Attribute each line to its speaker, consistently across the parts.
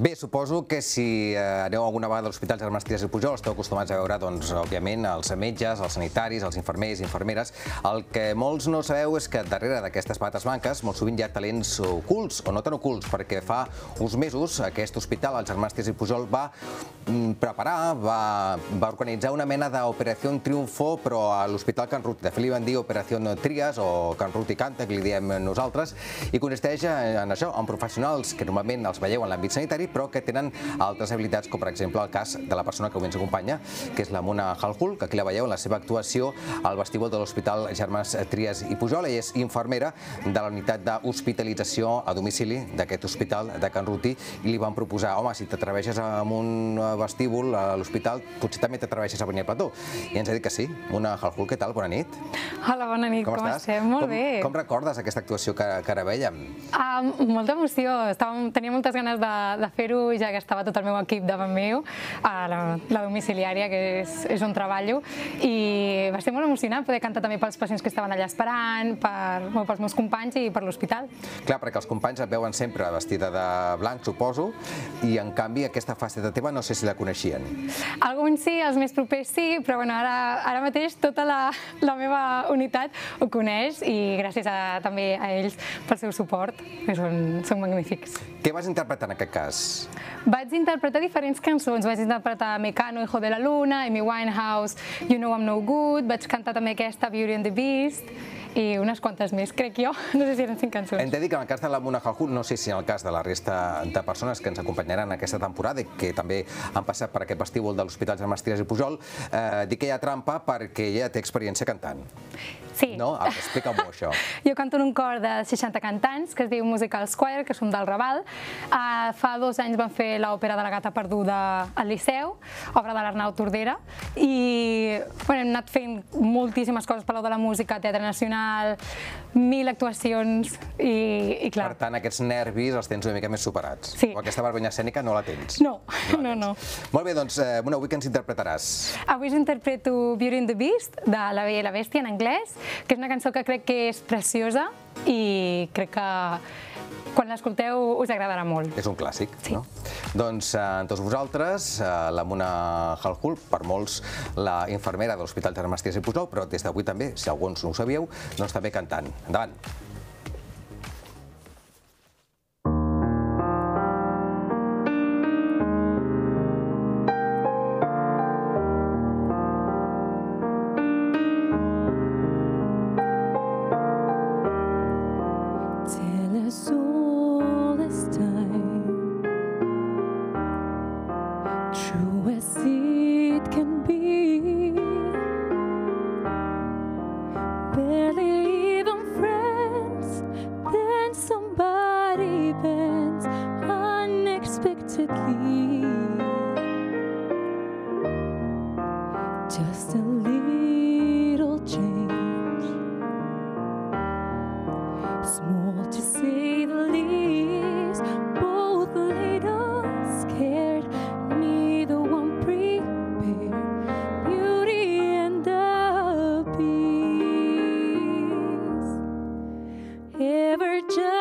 Speaker 1: Bé, suposo que si eh, aneu alguna vegada a l'Hospital Germans Trias i Pujol esteu acostumats a veure, doncs, òbviament, els metges, els sanitaris, els infermers i infermeres. El que molts no sabeu és que darrere d'aquestes pates blanques molt sovint hi ha talents ocults, o no tan ocults, perquè fa uns mesos aquest hospital, el Germans Trias i Pujol, va mm, preparar, va, va organitzar una mena d'operació Triunfo, però a l'Hospital Can Ruti. De fet, li van dir operació Trias o Can Ruti Canta, que li diem nosaltres, i consisteix en això, en professionals que normalment els veieu en l'àmbit sanitari, però que tenen altres habilitats, com per exemple el cas de la persona que avui ens acompanya, que és la Mona Halhul, que aquí la veieu en la seva actuació al vestíbul de l'Hospital Germans Trias i Pujol. Ella és infermera de la unitat d'hospitalització a domicili d'aquest hospital de Can Ruti i li van proposar, home, si t'atreveixes amb un vestíbul a l'hospital, potser també t'atreveixes a venir al plató. I ens ha dit que sí. Mona Halhul, què tal? Bona nit.
Speaker 2: Hola, bona nit, com, com
Speaker 1: estàs?
Speaker 2: estem? Molt
Speaker 1: com,
Speaker 2: bé.
Speaker 1: Com recordes aquesta actuació que, que ara vèiem?
Speaker 2: Uh, molta emoció, Estàvem, tenia moltes ganes de, de fer-ho, ja que estava tot el meu equip davant meu, a la, la domiciliària, que és, és on treballo, i va ser molt emocionant poder cantar també pels pacients que estaven allà esperant, per, bueno, pels meus companys i per l'hospital.
Speaker 1: Clar, perquè els companys et veuen sempre vestida de blanc, suposo, i en canvi aquesta faceta teva no sé si la coneixien.
Speaker 2: Alguns sí, els més propers sí, però bueno, ara, ara mateix tota la, la meva unitat ho coneix i gràcies a, també a ells pel seu suport, que són, són magnífics.
Speaker 1: Què vas interpretar en aquest cas?
Speaker 2: Vaig interpretar diferents cançons. Vaig interpretar Mecano, Hijo de la Luna, Amy Winehouse, You Know I'm No Good, vaig cantar també aquesta Beauty and the Beast, i unes quantes més, crec jo. No sé si eren cinc cançons.
Speaker 1: Hem de dir que en el cas de la Mona Halhul, no sé si en el cas de la resta de persones que ens acompanyaran aquesta temporada i que també han passat per aquest vestíbul de l'Hospital Germans Trias i Pujol, eh, dic que hi ha trampa perquè ella té experiència cantant.
Speaker 2: Sí.
Speaker 1: No? Explica-m'ho, això.
Speaker 2: Jo canto en un cor de 60 cantants que es diu Musical Square, que som del Raval. Uh, fa dos anys vam fer l'òpera de la gata perduda al Liceu, obra de l'Arnau Tordera, i bueno, hem anat fent moltíssimes coses, Palau de la Música, Teatre Nacional, mil actuacions, i, i clar...
Speaker 1: Per tant, aquests nervis els tens una mica més superats.
Speaker 2: Sí.
Speaker 1: O aquesta vergonya escènica no la tens.
Speaker 2: No, no,
Speaker 1: tens.
Speaker 2: no.
Speaker 1: Molt bé, doncs, eh, Mona, avui què ens interpretaràs?
Speaker 2: Avui us interpreto Beauty and the Beast, de La Bella i la Bèstia, en anglès, que és una cançó que crec que és preciosa i crec que quan l'escolteu us agradarà molt.
Speaker 1: És un clàssic,
Speaker 2: Sí.
Speaker 1: no? Doncs, eh, tots vosaltres, eh, la Mona Halhul, per molts la infermera de l'Hospital Germans Trias i Pujol, però des d'avui també, si alguns no ho sabíeu, doncs també cantant. Endavant.
Speaker 3: All this time, true as it can be. Barely even friends, then somebody bends unexpectedly. To say the least. Both little scared, neither one prepared. Beauty and the Beast, ever just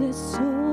Speaker 3: it's so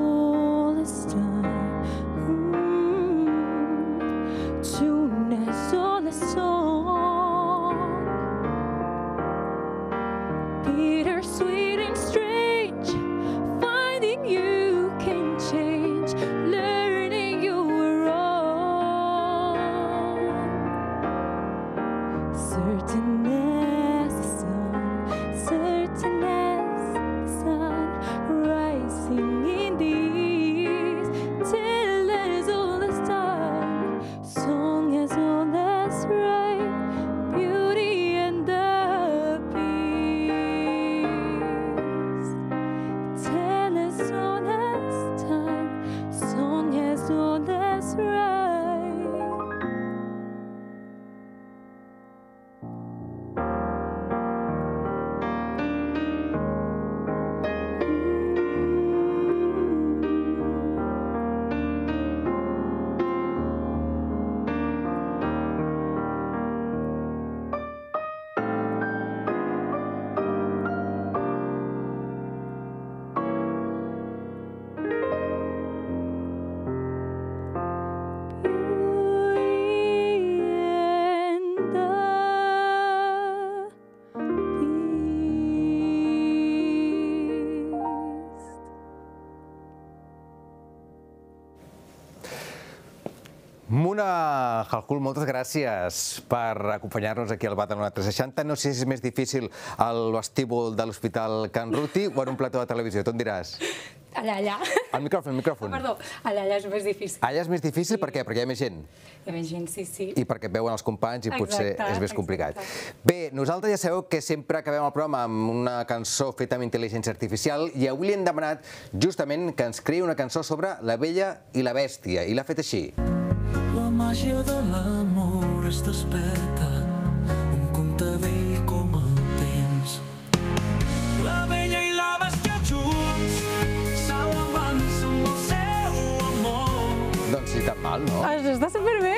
Speaker 1: Muna Halkul, moltes gràcies per acompanyar-nos aquí al Badalona 360. No sé si és més difícil al vestíbul de l'Hospital Can Ruti o en un plató de televisió, tu em diràs.
Speaker 2: Allà, allà.
Speaker 1: El micròfon, el micròfon.
Speaker 2: Perdó, allà, allà és més difícil.
Speaker 1: Allà és més difícil, per què? Perquè hi ha més gent.
Speaker 2: Hi ha més gent, sí, sí.
Speaker 1: i perquè et veuen els companys i potser
Speaker 2: Exacte,
Speaker 1: és més complicat.
Speaker 2: exacte.
Speaker 1: Bé, nosaltres ja sabeu que sempre acabem el programa amb una cançó feta amb intel·ligència artificial i avui li hem demanat justament que ens creï una cançó sobre la vella i la bèstia i l'ha fet així.
Speaker 4: La màgia de l'amor es desperta, un conte vell com el temps. La vella i la bèstia junts s'avancen amb el seu amor.
Speaker 1: Doncs ni tan mal, no?
Speaker 2: Això està superbé.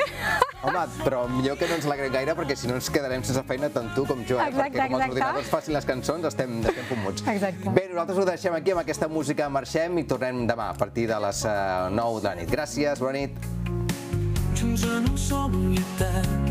Speaker 1: Home, però millor que no ens alegrem gaire perquè si no ens quedarem sense feina tant tu com jo, eh?
Speaker 2: Exacte,
Speaker 1: perquè com els
Speaker 2: exacte.
Speaker 1: ordinadors facin les cançons estem, estem fumuts.
Speaker 2: Exacte.
Speaker 1: Bé, nosaltres ho deixem aquí amb aquesta música, marxem i tornem demà a partir de les eh, 9 de la nit. Gràcies, bona nit.
Speaker 4: En un somni etern,